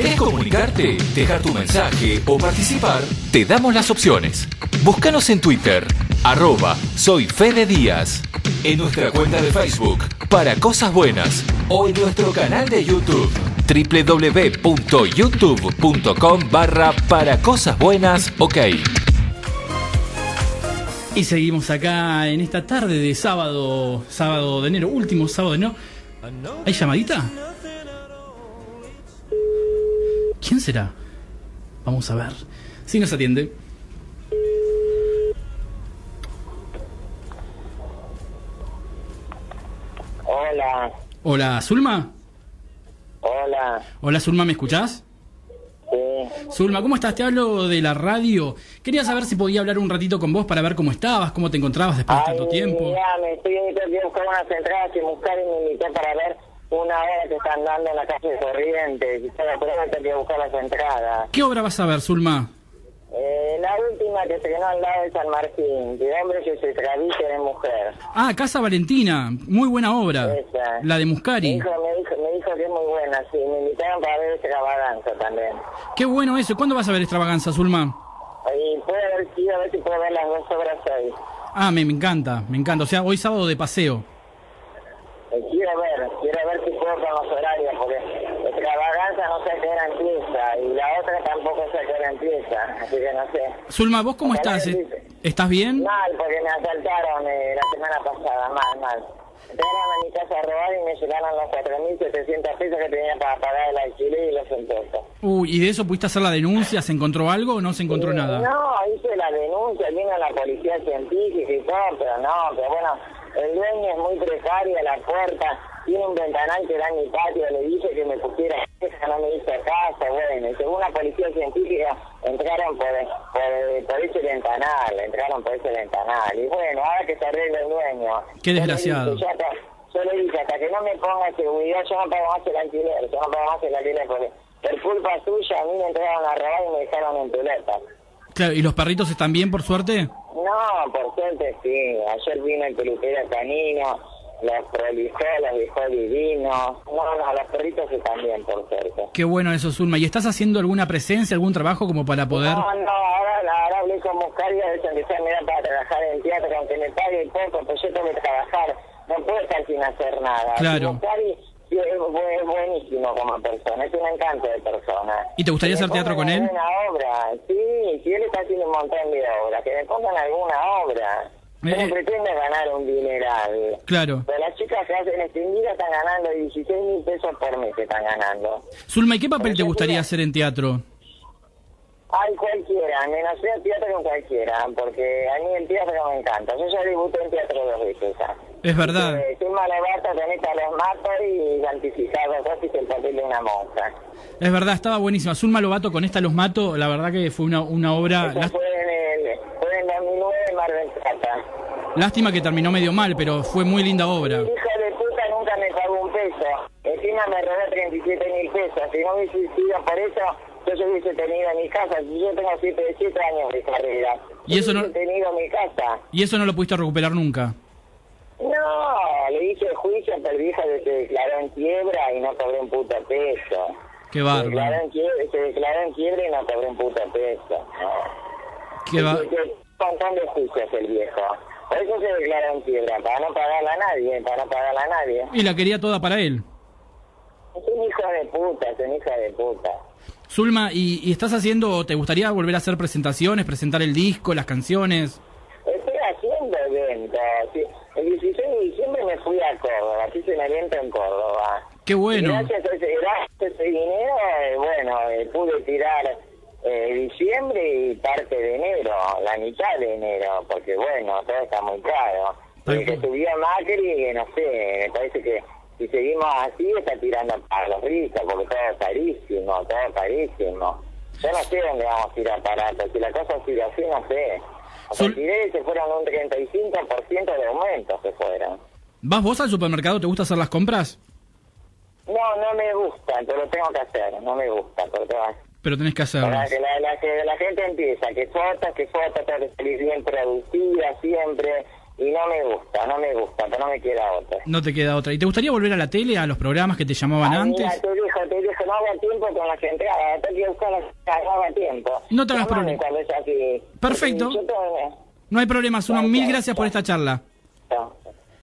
querés comunicarte, dejar tu mensaje o participar, te damos las opciones. Búscanos en Twitter, arroba soy Fede Díaz, en nuestra cuenta de Facebook, para cosas buenas, o en nuestro canal de YouTube, www.youtube.com barra para cosas buenas, ok. Y seguimos acá en esta tarde de sábado, sábado de enero, último sábado de enero. ¿Hay llamadita? ¿Quién será? Vamos a ver. Si nos atiende. Hola, Hola, Zulma. hola, Hola, Zulma, ¿me escuchás? sí, Zulma, ¿cómo estás? Te hablo de la radio. Quería saber si podía hablar un ratito con vos para ver cómo estabas, cómo te encontrabas después de tanto tiempo. Mira, me estoy unas entradas buscar y me para ver una hora que están dando en la calle Corrientes. Y cada prueba tengo que buscar las entradas. ¿Qué obra vas a ver, Zulma? Eh, la última que se quedó al lado de San Martín, de hombre que se traviste de mujer. Ah, Casa Valentina. Muy buena obra. Esa. La de Me Muscari. dijo, me, dijo, me dijo que es muy buena, sí. Me invitaron para ver extravaganza también. Qué bueno eso. ¿Cuándo vas a ver Extravaganza, Zulma? Y puedo ver, sí, a ver si puedo ver las dos obras hoy. Ah, me, me encanta, me encanta. O sea, hoy sábado de paseo. Quiero ver, quiero ver si puedo con los horarios, porque extravaganza no sé qué hora empieza, y la otra tampoco sé qué hora empieza, así que no sé. Zulma, ¿vos cómo estás? sí. ¿Estás bien? Mal, porque me asaltaron eh, la semana pasada, mal, mal. Entraron a mi casa a robar y me llegaron los 4.700 pesos que tenía para pagar el alquiler y los impuestos. Uy, ¿y de eso pudiste hacer la denuncia? ¿Se encontró algo o no se encontró Eh, nada? No, hice la denuncia, vino la policía científica y todo, pero no, pero bueno, el dueño es muy precario, la puerta, tiene un ventanal que da en mi patio, le dije que me pusiera queja, no me hizo caso, bueno, y según la policía científica entraron por, por, por ese ventanal, entraron por ese ventanal, y bueno, ahora que se arregle el dueño. Qué Yo le desgraciado. dije, Yo le dije, hasta que no me ponga seguridad, yo no pago más el alquiler, yo no pago más el alquiler, porque por culpa suya a mí me entraron a robar y me dejaron en tuleta. Claro, ¿y los perritos están bien, por suerte? No, por suerte sí. Ayer vino el peluquero canino, los prolijó, los dejó divinos. No, no, los perritos están bien, por suerte. Qué bueno eso, Zulma. ¿Y estás haciendo alguna presencia, algún trabajo como para poder...? No, no, ahora, ahora hablé con Muscari y a veces empecé a mirar para trabajar en teatro, aunque me pague poco, pues yo tengo que trabajar. No puedo estar sin hacer nada. Claro. Muscari sí, es, bu- es buenísimo como persona, es un encanto de persona. ¿Y te gustaría Que me hacer teatro con él? alguna obra, sí, sí, él está haciendo un montón de obras, que me pongan alguna obra. Eh. no pretendo ganar un dineral. Claro. Pero las chicas que hacen extendida están ganando 16 mil pesos por mes que están ganando. Zulma, ¿y qué papel te gustaría hacer en teatro? Ay, cualquiera, menos sea teatro con cualquiera, porque a mí el teatro me encanta. Yo ya debuté en teatro dos veces ya. Es verdad. Eh, Soy malevata, tenés a los matos y santificado, casi el papel de una monja. Es verdad, estaba buenísima. Zulma Lobato con esta Los Mato, la verdad que fue una, una obra... Lás- fue en el, fue en 2009 en Mar del Plata. Lástima que terminó medio mal, pero fue muy linda obra. Hijo de puta nunca me pagó un peso. Encima me robó 37 mil pesos. Si no hubiese sido por eso, yo ya hubiese tenido mi casa. Si yo tengo 7 siete años de carrera. Y eso no- tenido mi casa. Y eso no lo pudiste recuperar nunca. No, le hice juicio, pero el viejo se declaró en quiebra y no cobré un puto peso. Qué Se declaró, bárbaro. en quiebra, se declaró en quiebra y no cobré un puto peso. Qué montón de juicios el viejo. Por eso se declaró en quiebra, para no pagarla a nadie, para no pagarla a nadie. Y la quería toda para él. Es un hijo de puta, es un hijo de puta. Zulma, ¿y, y estás haciendo, te gustaría volver a hacer presentaciones, presentar el disco, las canciones? Estoy haciendo eventos. El 16 de diciembre me fui a Córdoba, hice un evento en Córdoba. Qué bueno. Y Gracias a ese, gracias a ese dinero, eh, bueno, eh, pude tirar eh, diciembre y parte de enero, la mitad de enero, porque bueno, todo está muy caro. Desde que subió Macri, no sé, me parece que si seguimos así está tirando a los ricos, porque todo es carísimo, todo es carísimo. Yo no sé dónde vamos a tirar aparatos, si la cosa sigue así, no sé. Los Sol- alquileres se fueron un 35% de aumento, se fueron. ¿Vas vos al supermercado? ¿Te gusta hacer las compras? No, no me gusta, pero tengo que hacer, no me gusta, pero tengo que. Pero tenés que Para hacerlas. que la, la, que la gente empieza, que fotos, que fotos, que salir bien producida siempre, y no me gusta, no me gusta, pero no me queda otra. No te queda otra. ¿Y te gustaría volver a la tele, a los programas que te llamaban Ay, antes? Mira, te dejo, te no haga tiempo con las entradas, las entradas, no tiempo. No te hagas problema. Perfecto. Te- No hay problema, Zuno. Chao, Mil gracias por esta charla.